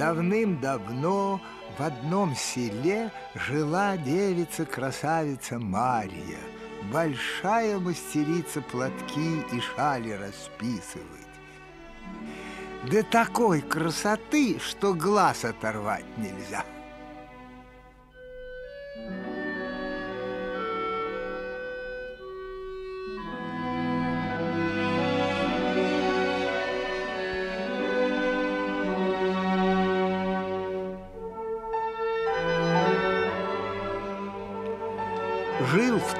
Давным-давно в одном селе жила девица-красавица Мария, большая мастерица платки и шали расписывать. До такой красоты, что глаз оторвать нельзя.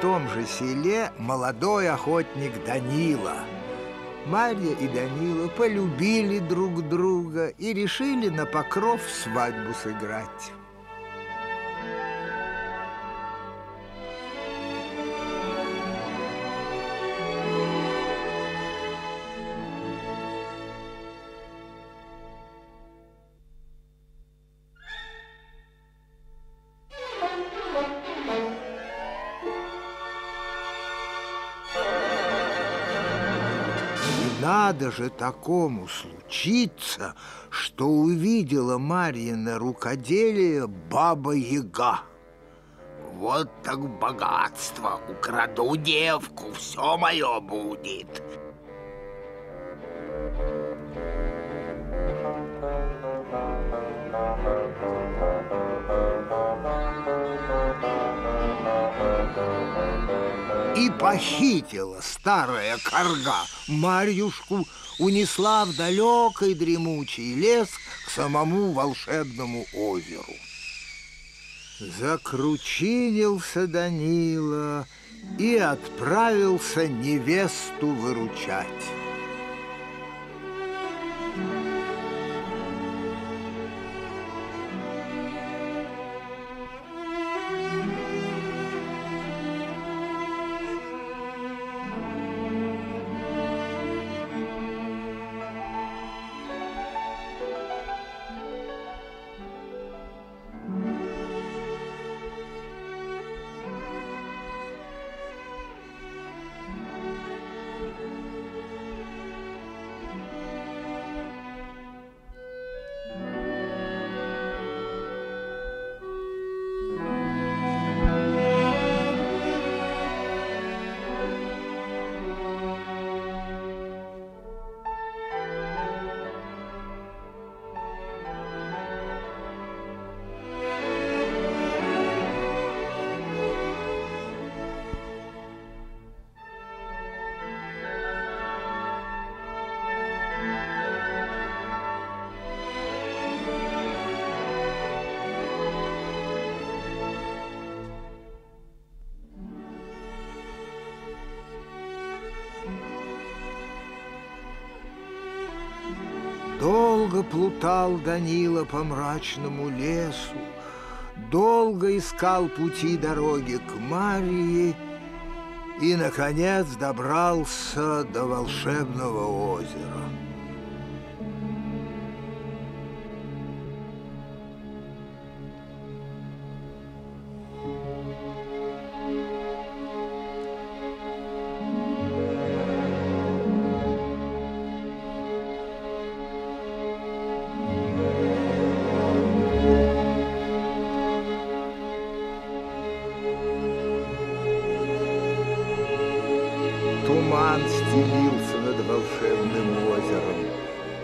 Том же селе молодой охотник Данила. Марья и Данила полюбили друг друга и решили на покров свадьбу сыграть. Надо же такому случиться, что увидела Марьина рукоделие Баба-Яга. Вот так богатство, украду девку, все мое будет. Похитила старая корга Марьюшку, унесла в далекий дремучий лес к самому волшебному озеру. Закручинился Данила и отправился невесту выручать. Плутал Данила по мрачному лесу, Долго искал пути дороги к Марии И, наконец, добрался до волшебного озера.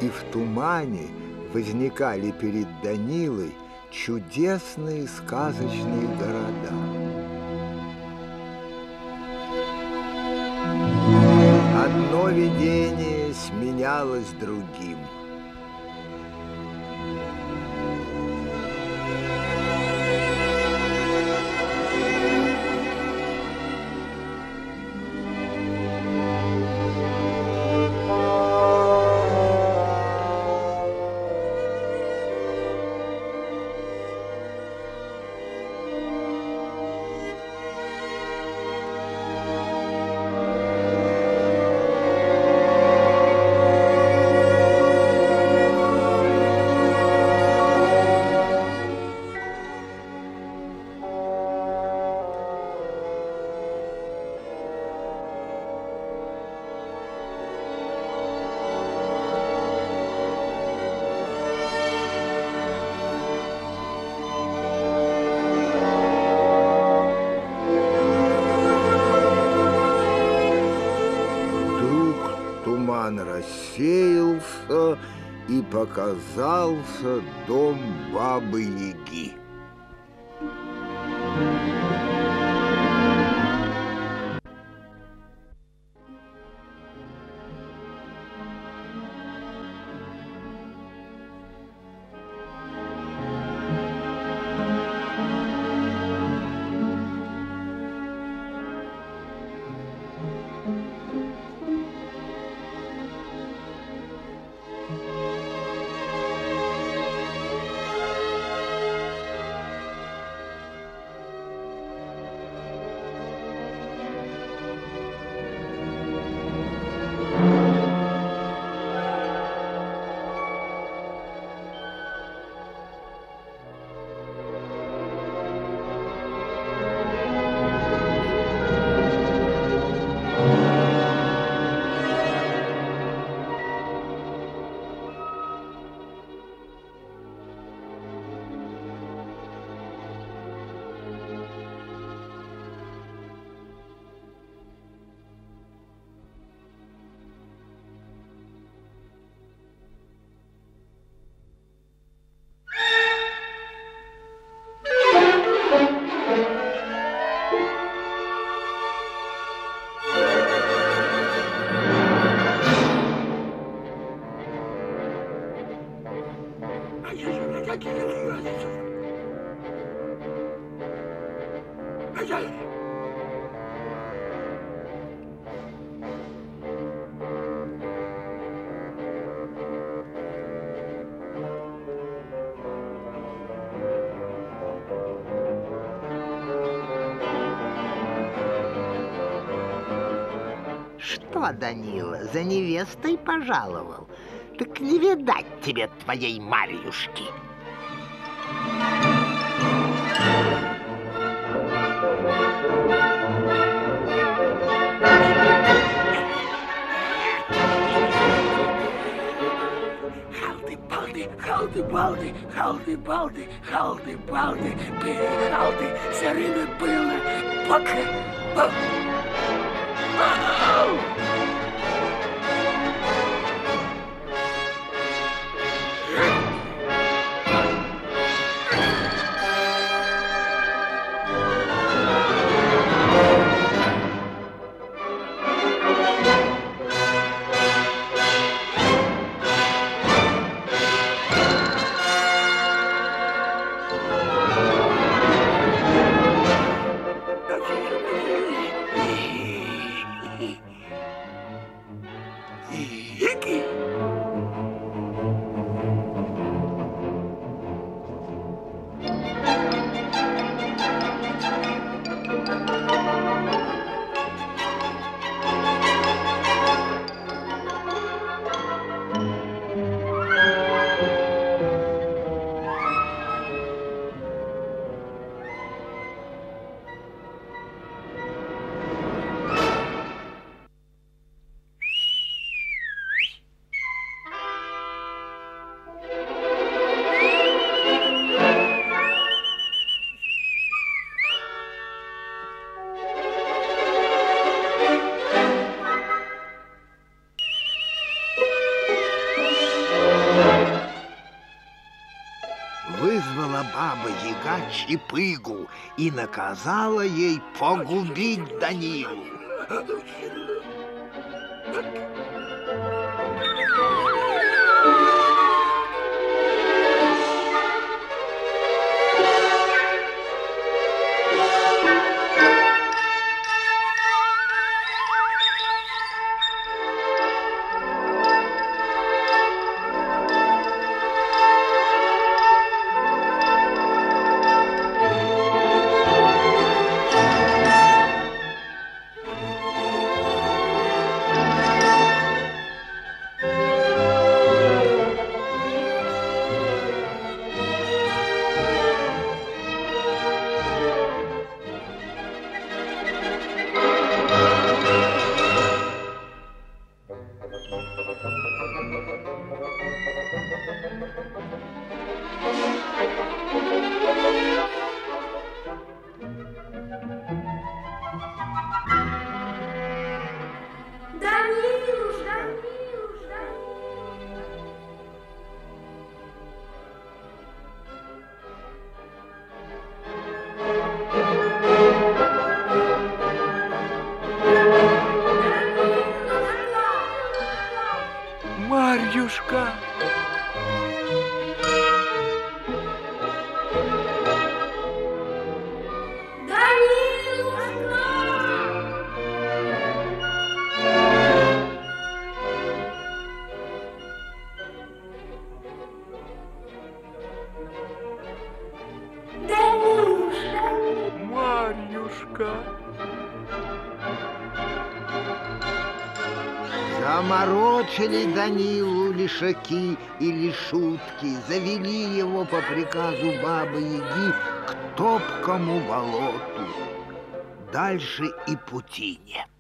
И в тумане возникали перед Данилой чудесные сказочные города. Одно видение сменялось другим. И показался дом Бабы-Яги. Что, Данила, за невестой пожаловал? Так не видать тебе твоей Марьюшки. Халди-балди, халди-балди, перехалди, все время было, пока... No! Чипыгу и наказала ей погубить Данилу. Поморочили Данилу лишаки или шутки, завели его по приказу Бабы-Яги к топкому болоту. Дальше и пути нет.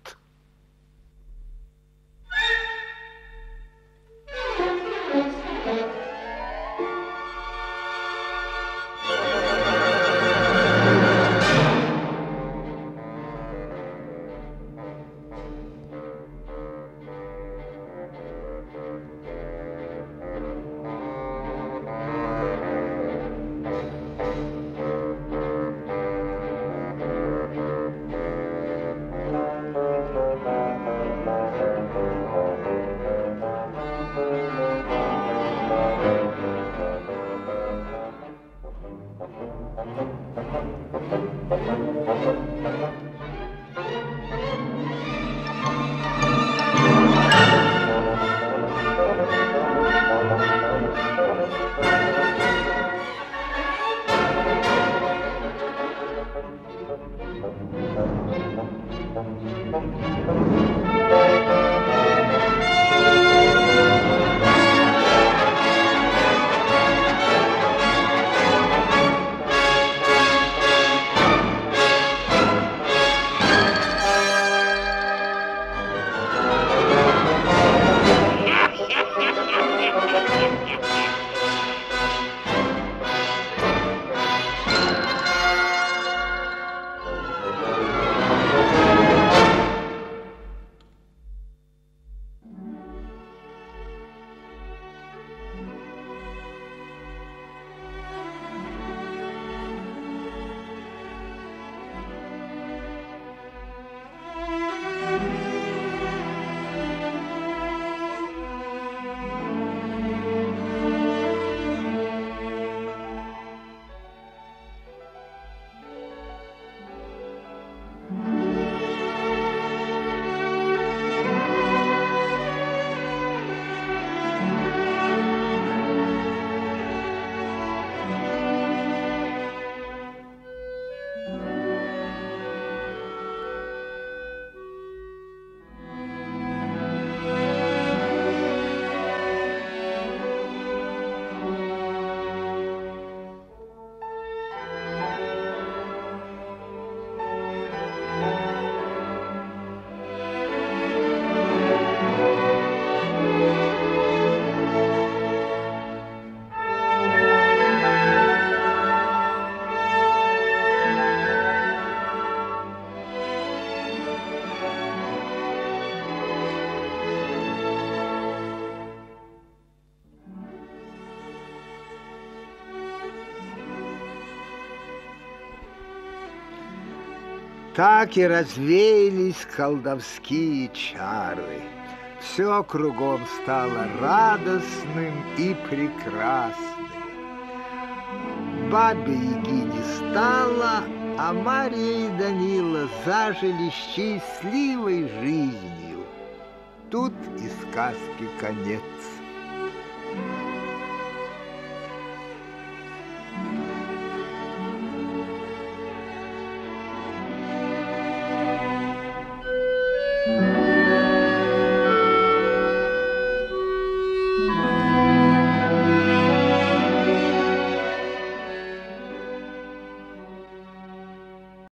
Так и развеялись колдовские чары. Все кругом стало радостным и прекрасным. Бабе Яги не стало, а Мария и Данила зажили счастливой жизнью. Тут и сказки конец.